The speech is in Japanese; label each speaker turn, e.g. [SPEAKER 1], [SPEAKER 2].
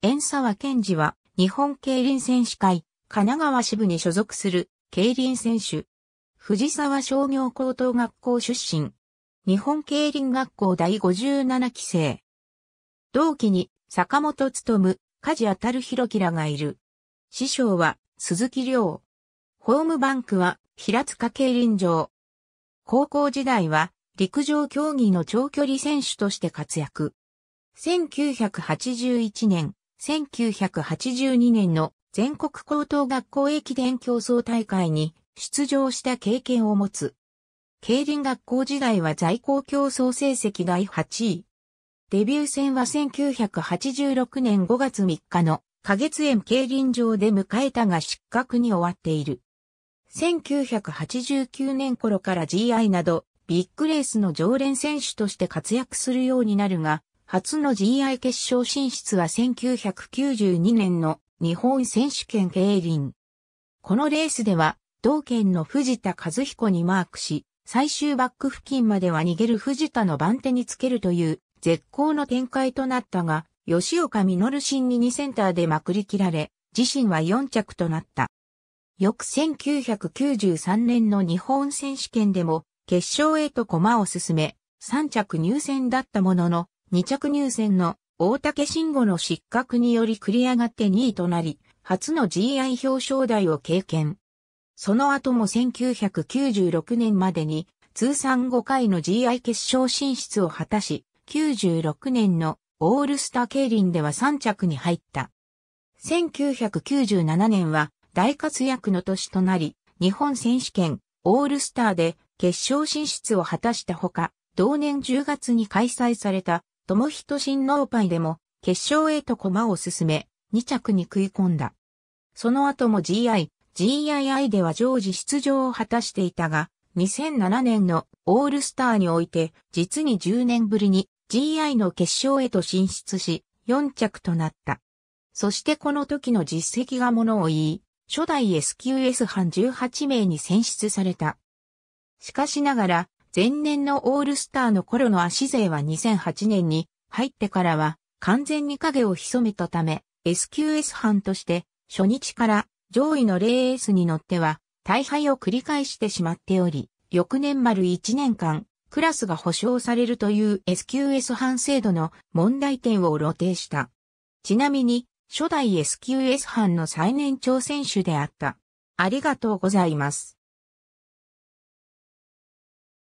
[SPEAKER 1] 遠沢健二は日本競輪選手会神奈川支部に所属する競輪選手。藤沢商業高等学校出身。日本競輪学校第57期生。同期に坂本務、梶当たる弘樹らがいる。師匠は鈴木亮。ホームバンクは平塚競輪場。高校時代は陸上競技の長距離選手として活躍。1981年、1982年の全国高等学校駅伝競争大会に出場した経験を持つ。競輪学校時代は在校競争成績第8位。デビュー戦は1986年5月3日の花月園競輪場で迎えたが失格に終わっている。1989年頃から GI などビッグレースの常連選手として活躍するようになるが、初の GI 決勝進出は1992年の日本選手権競輪。このレースでは、同県の藤田和彦にマークし、最終バック付近までは逃げる藤田の番手につけるという絶好の展開となったが、吉岡実新に2センターでまくり切られ、自身は4着となった。翌1993年の日本選手権でも決勝へと駒を進め、3着入選だったものの、2着入選の大竹慎吾の失格により繰り上がって2位となり、初の GI 表彰台を経験。その後も1996年までに通算5回の GI 決勝進出を果たし、96年のオールスター競輪では3着に入った。1997年は大活躍の年となり、日本選手権オールスターで決勝進出を果たしたほか、同年10月に開催された友人新農パイでも決勝へと駒を進め、2着に食い込んだ。その後も GI、GII では常時出場を果たしていたが、2007年のオールスターにおいて、実に10年ぶりに GI の決勝へと進出し、4着となった。そしてこの時の実績がものを言い、初代 SQS 班18名に選出された。しかしながら、前年のオールスターの頃の足勢は2008年に入ってからは完全に影を潜めたため SQS 班として初日から上位のレースに乗っては大敗を繰り返してしまっており、翌年丸1年間クラスが保証されるという SQS 班制度の問題点を露呈した。ちなみに初代 SQS 班の最年長選手であった。ありがとうございます。